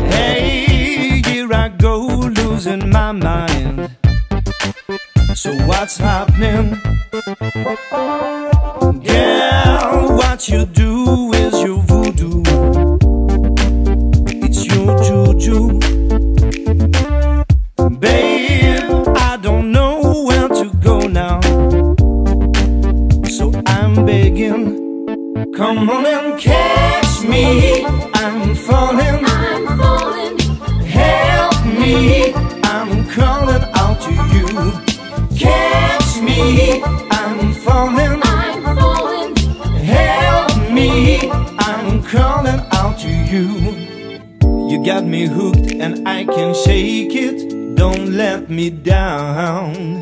Hey, here I go, losing my mind. So what's happening? Yeah, what you do is your voodoo. It's your juju. Babe, I don't know where to go now. So I'm begging, come on and catch me. Calling out to you. Catch me. I'm falling. I'm falling, Help me. I'm calling out to you. You got me hooked and I can shake it. Don't let me down.